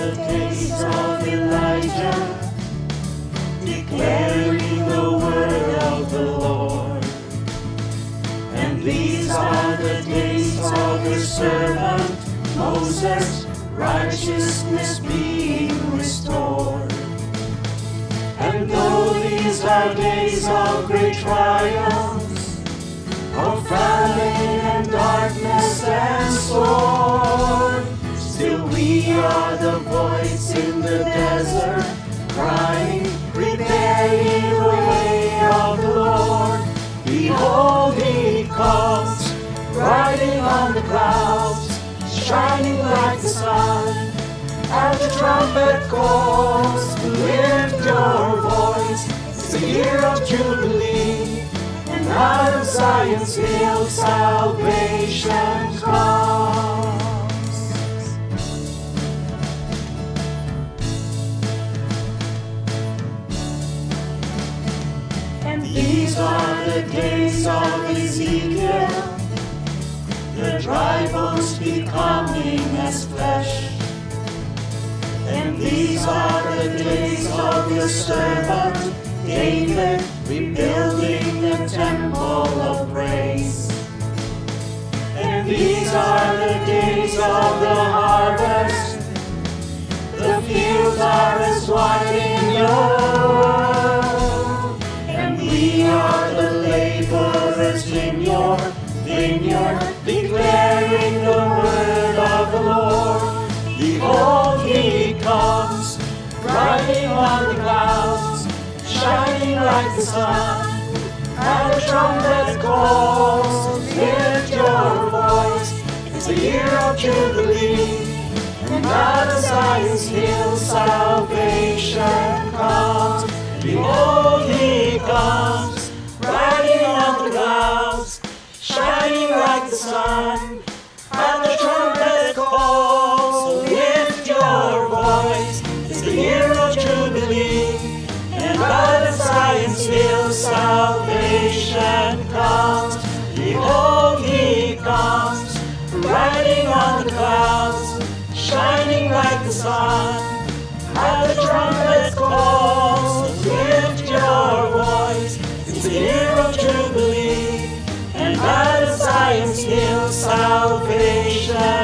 the days of Elijah, declaring the word of the Lord. And these are the days of his servant Moses, righteousness being restored. And though these are days of great triumphs, of famine and darkness and we are the voice in the desert, crying, Prepare the way of the Lord. Behold, he comes, riding on the clouds, shining like the sun. And the trumpet calls, lift your voice. It's the year of Jubilee, and out of Zion's hill salvation comes. Are the days of Ezekiel, the dry bones becoming as flesh. And these are the days of your servant David, rebuilding the temple of praise. And these are the days of the in your vineyard, declaring the word of the Lord. Behold, he comes, riding on the clouds, shining like the sun. And the trumpet calls, lift your voice. It's the year of Jubilee. And out of Zion's hill salvation comes. Behold, he comes, sun. And the trumpet calls, lift your voice. It's the year of Jubilee. And out of Zion's hill salvation comes. Behold, he comes, riding on the clouds, shining like the sun. Of Zion's hill salvation